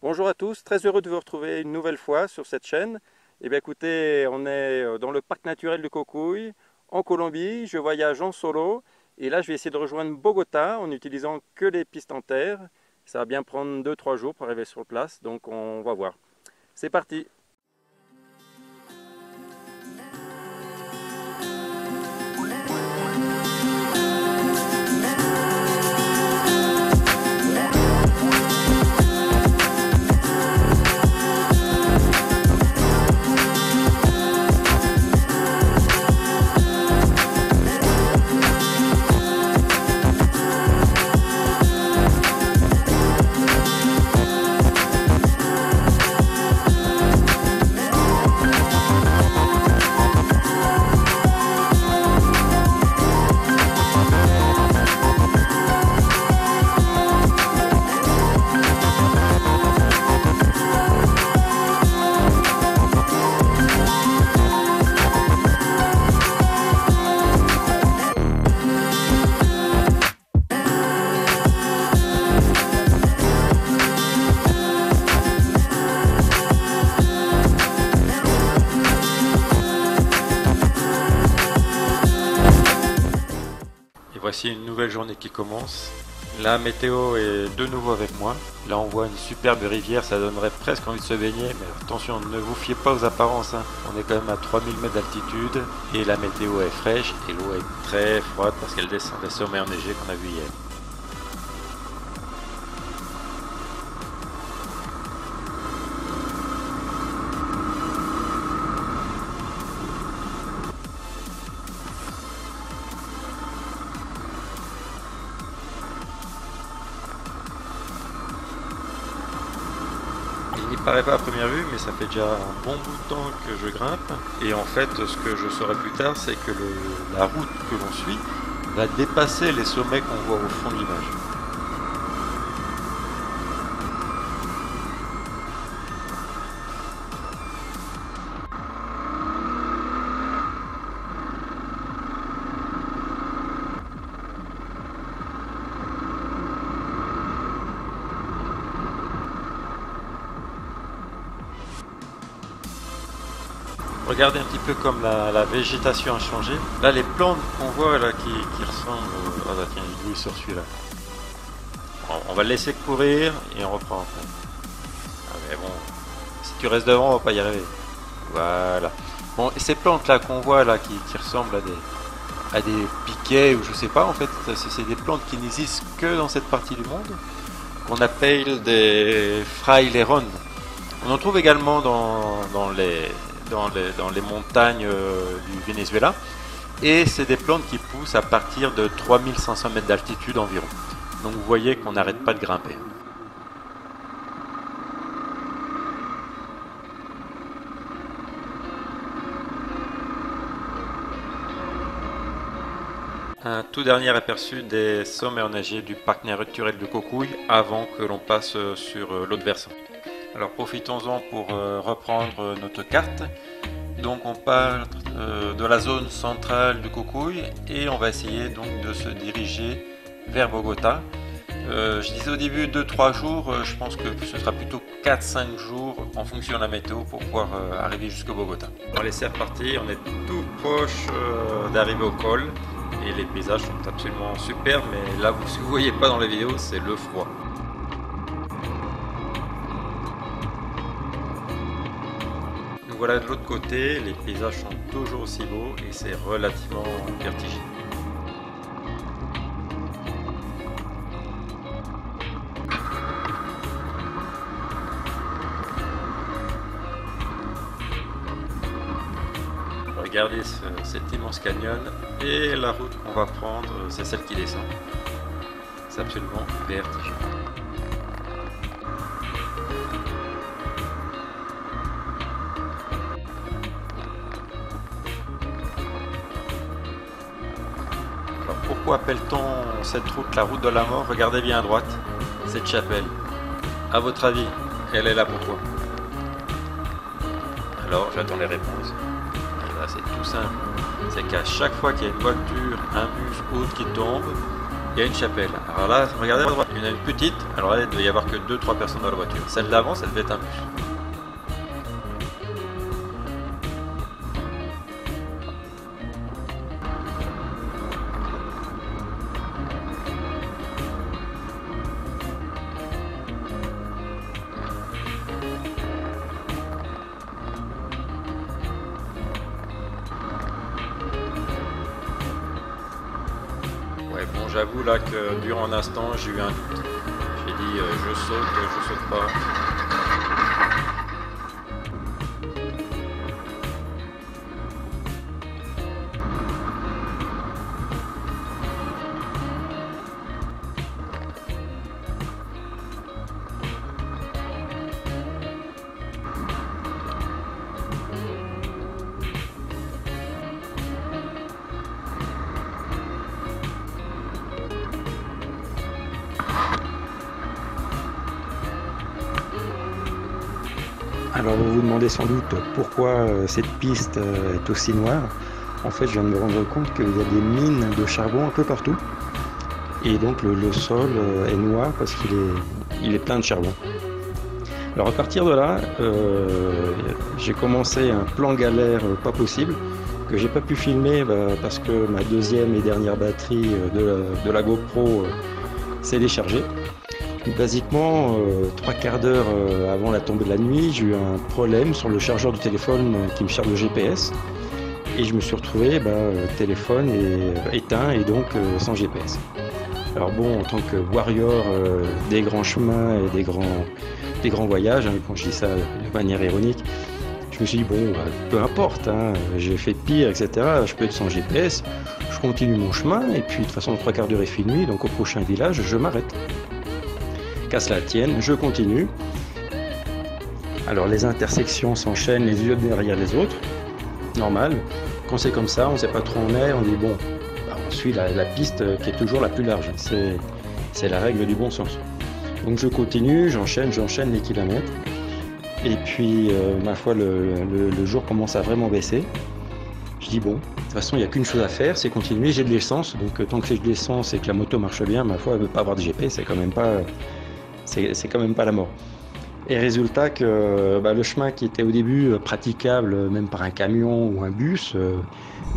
Bonjour à tous, très heureux de vous retrouver une nouvelle fois sur cette chaîne. Eh bien écoutez, on est euh, dans le parc naturel de Cocuy, en Colombie. Je voyage en solo et là je vais essayer de rejoindre Bogota en utilisant que les pistes en terre. Ça va bien prendre 2-3 jours pour arriver sur place, donc on va voir. C'est parti voici une nouvelle journée qui commence. La météo est de nouveau avec moi. Là on voit une superbe rivière, ça donnerait presque envie de se baigner, mais attention, ne vous fiez pas aux apparences. hein. On est quand même à 3000 mètres d'altitude et la météo est fraîche et l'eau est très froide parce qu'elle descend des sommets enneigés qu'on a vu hier. N'y paraît pas à première vue, mais ça fait déjà un bon bout de temps que je grimpe. Et en fait, ce que je saurai plus tard, c'est que la route que l'on suit va dépasser les sommets qu'on voit au fond de l'image. Regardez un petit peu comme la, végétation a changé. Là, les plantes qu'on voit là qui, ressemblent. Ah bah tiens, il est sur celui-là. On, va le laisser courir et on reprend. Ah mais bon, si tu restes devant, on va pas y arriver. Voilà. Bon, et ces plantes là qu'on voit là qui, ressemblent à des à des piquets ou je sais pas en fait, c'est des plantes qui n'existent que dans cette partie du monde qu'on appelle des fraileron. On en trouve également dans les dans les, montagnes euh, du Venezuela. Et c'est des plantes qui poussent à partir de 3500 mètres d'altitude environ. Donc vous voyez qu'on n'arrête pas de grimper. Un tout dernier aperçu des sommets enneigés du parc naturel de Cocuy avant que l'on passe sur euh, l'autre versant. Alors profitons-en pour euh, reprendre notre carte. Donc on part euh, de la zone centrale de Cocuy et on va essayer donc de se diriger vers Bogota. Euh, je disais au début 2-3 jours, je pense que ce sera plutôt 4-5 jours en fonction de la météo pour pouvoir arriver jusqu'au Bogota. Bon allez c'est reparti, on est tout proche d'arriver au col et les paysages sont absolument superbes mais là ce que vous voyez pas dans la vidéo c'est le froid. Voilà de l'autre côté, les paysages sont toujours aussi beaux et c'est relativement vertigineux. Regardez ce- cet immense canyon et la route qu'on va prendre, c'est celle qui descend. C'est absolument vertigineux. Appelle-t-on cette route la route de la mort? Regardez bien à droite, cette chapelle. À votre avis, elle est là pourquoi Alors j'attends les réponses. C'est tout simple. C'est qu'à chaque fois qu'il y a une voiture, un bus ou autre qui tombe, il y a une chapelle. Alors là, regardez à droite, il y en a une petite. Alors là, il doit y avoir que 2-3 personnes dans la voiture. Celle d'avant, ça devait être un bus. Bon, j'avoue là que durant un instant, j'ai eu un doute. J'ai dit, euh, je saute, je saute pas. Alors vous vous demandez sans doute pourquoi euh, cette piste euh, est aussi noire. En fait, je viens de me rendre compte qu'il y a des mines de charbon un peu partout. Et donc le, sol euh, est noir parce qu'il est, plein de charbon. Alors à partir de là, j'ai commencé un plan galère pas possible que j'ai pas pu filmer bah, parce que ma deuxième et dernière batterie de la GoPro s'est déchargée. Basiquement, euh, trois quarts d'heure euh, avant la tombée de la nuit, j'ai eu un problème sur le chargeur du téléphone euh, qui me charge le GPS. Et je me suis retrouvé, bah, téléphone est, éteint et donc sans GPS. Alors bon, en tant que warrior des grands chemins et des grands, des grands voyages, hein, quand je dis ça de manière ironique, je me suis dit, bon, bah, peu importe, hein, j'ai fait pire, etc. Je peux être sans GPS, je continue mon chemin, et puis de toute façon, trois quarts d'heure est fini, donc au prochain village, je m'arrête qu'à cela tienne, je continue. Alors les intersections s'enchaînent les yeux derrière les autres, normal. Quand c'est comme ça, on ne sait pas trop où on est, on dit bon, bah, on suit la, piste qui est toujours la plus large. C'est la règle du bon sens. Donc je continue, j'enchaîne, j'enchaîne les kilomètres. Et puis, euh, ma foi, le, jour commence à vraiment baisser. Je dis bon, de toute façon, il n'y a qu'une chose à faire, c'est continuer. J'ai de l'essence, donc tant que j'ai de l'essence et que la moto marche bien, ma foi, elle ne veut pas avoir de GPS, c'est quand même pas c'est quand même pas la mort. Et résultat que bah, le chemin qui était au début euh, praticable euh, même par un camion ou un bus, euh,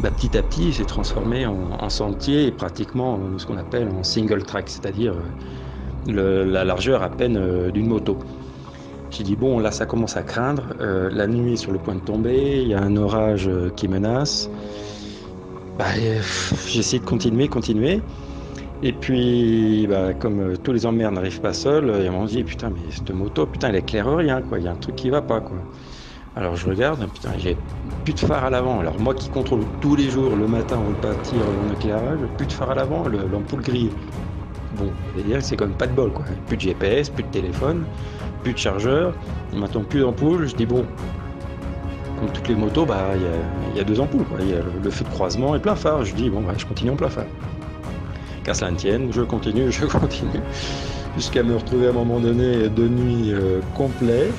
bah, petit à petit s'est transformé en, sentier et pratiquement ce qu'on appelle en single track, c'est-à-dire la largeur à peine d'une moto. J'ai dit bon là ça commence à craindre, la nuit est sur le point de tomber, il y a un orage qui menace. Bah, J'essaie de continuer, continuer. Et puis, bah, comme euh, tous les emmerdes n'arrivent pas seuls, ils m'ont dit putain, mais cette moto, putain, elle éclaire rien, quoi. Il y a un truc qui va pas, quoi. Alors je regarde, putain, j'ai plus de phare à l'avant. Alors moi qui contrôle tous les jours le matin avant de partir mon éclairage, plus de phare à l'avant, l'ampoule grille. Bon, c'est quand même pas de bol, quoi. Plus de GPS, plus de téléphone, plus de chargeur, maintenant plus d'ampoule. Je dis bon, comme toutes les motos, bah il y, a deux ampoules, quoi. Y a le, feu de croisement et plein phare. Je dis bon, bah, je continue en plein phare qu'à cela ne tienne, je continue, je continue, jusqu'à me retrouver à un moment donné de nuit euh, complet.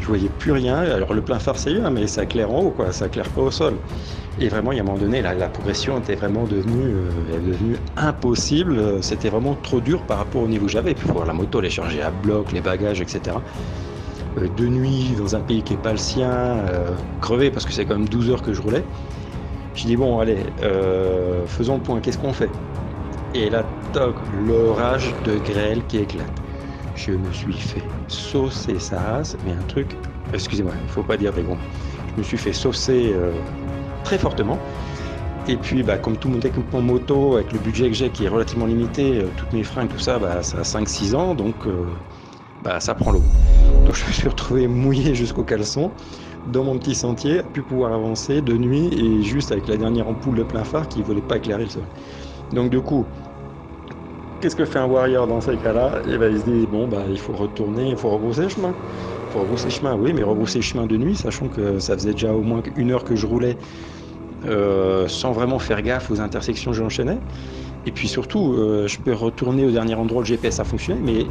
Je voyais plus rien. Alors le plein phare c'est bien, mais ça claire en haut, quoi. Ça claire pas au sol. Et vraiment, il y a un moment donné, la, progression était vraiment devenue, euh, devenue impossible. C'était vraiment trop dur par rapport au niveau que j'avais. Puis voir la moto, les charger à bloc, les bagages, etc. Euh, de nuit, dans un pays qui n'est pas le sien, crevé parce que c'est quand même 12 heures que je roulais. Je dis bon, allez, faisons le point. Qu'est-ce qu'on fait? Et là, toc, l'orage de grêle qui éclate. Je me suis fait saucer sa race, mais un truc, excusez-moi, il ne faut pas dire des gros Je me suis fait saucer euh, très fortement. Et puis, bah, comme tout mon équipement moto, avec le budget que j'ai qui est relativement limité, euh, toutes mes fringues, tout ça, bah, ça a 5-6 ans, donc euh, bah, ça prend l'eau. Donc je me suis retrouvé mouillé jusqu'au caleçon dans mon petit sentier, à pu pouvoir avancer de nuit et juste avec la dernière ampoule de plein phare qui ne voulait pas éclairer le sol. Donc du coup, qu'est-ce que fait un warrior dans ces cas-là? Eh ben, il se dit bon bah il faut retourner, il faut rebrousser chemin. Il faut rebrousser chemin, oui, mais rebrousser chemin de nuit, sachant que ça faisait déjà au moins une heure que je roulais euh, sans vraiment faire gaffe aux intersections que j'enchaînais. Et puis surtout, euh, je peux retourner au dernier endroit où le GPS a fonctionné, mais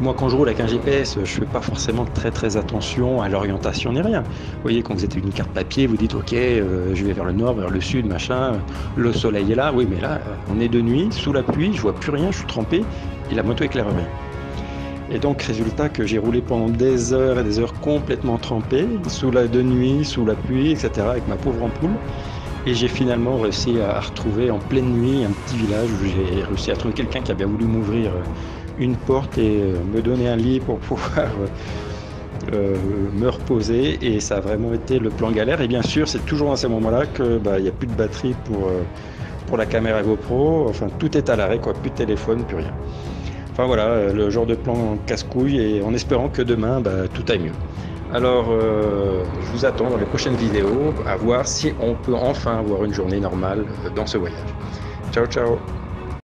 Moi, quand je roule avec un GPS, je fais pas forcément très très attention à l'orientation ni rien. Vous voyez, quand vous êtes une carte papier, vous dites ok, euh, je vais vers le nord, vers le sud, machin. Le soleil est là, oui, mais là, euh, on est de nuit, sous la pluie, je vois plus rien, je suis trempé, et la moto éclaire bien. Et donc, résultat que j'ai roulé pendant des heures et des heures complètement trempé, sous la de nuit, sous la pluie, etc., avec ma pauvre ampoule. Et j'ai finalement réussi à retrouver en pleine nuit un petit village où j'ai réussi à trouver quelqu'un qui a bien voulu m'ouvrir euh, une porte et euh, me donner un lit pour pouvoir euh, me reposer. Et ça a vraiment été le plan galère. Et bien sûr, c'est toujours à ces moments-là qu'il bah, n'y a plus de batterie pour, pour la caméra GoPro. Enfin, tout est à l'arrêt, quoi. Plus de téléphone, plus rien. Enfin voilà, le genre de plan casse-couille et en espérant que demain, bah, tout aille mieux. Alors, euh, je vous attends dans les prochaines vidéos à voir si on peut enfin avoir une journée normale dans ce voyage. Ciao, ciao